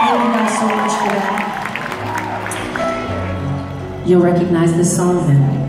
thank you so much for that you'll recognize this song then.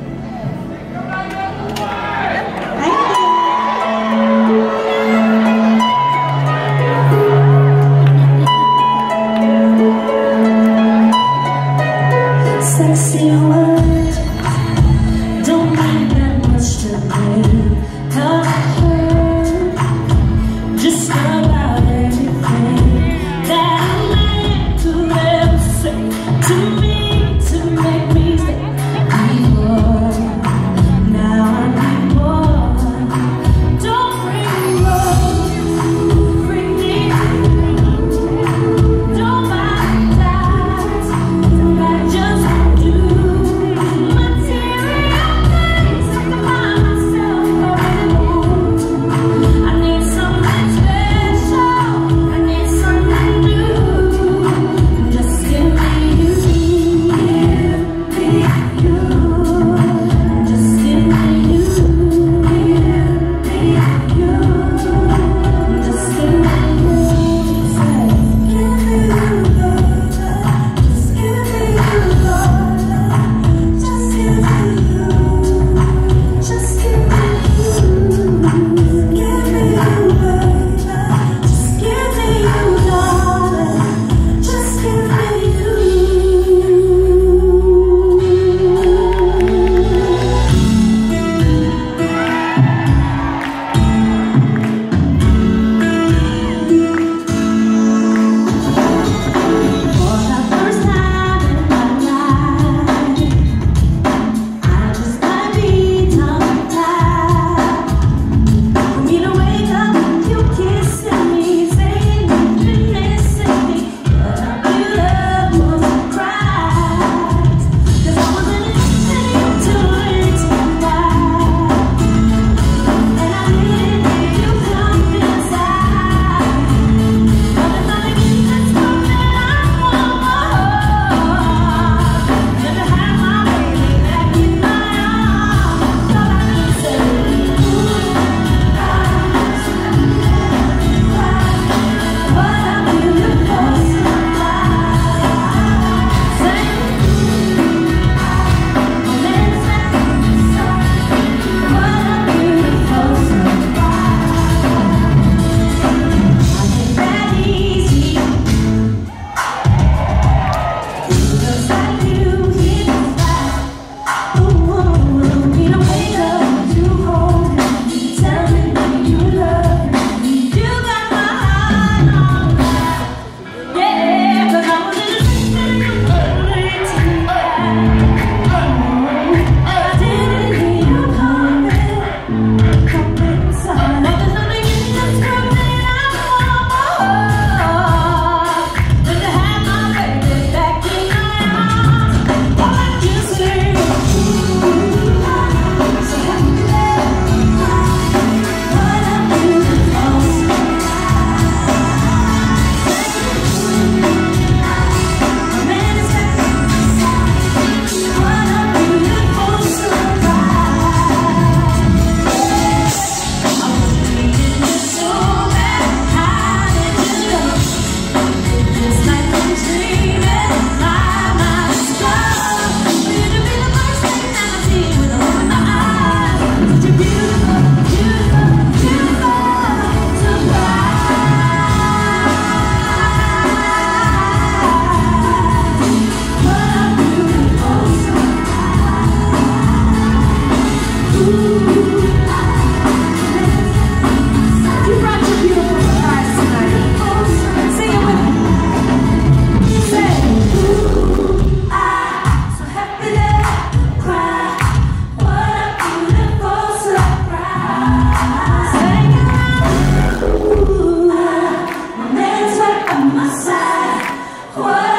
What?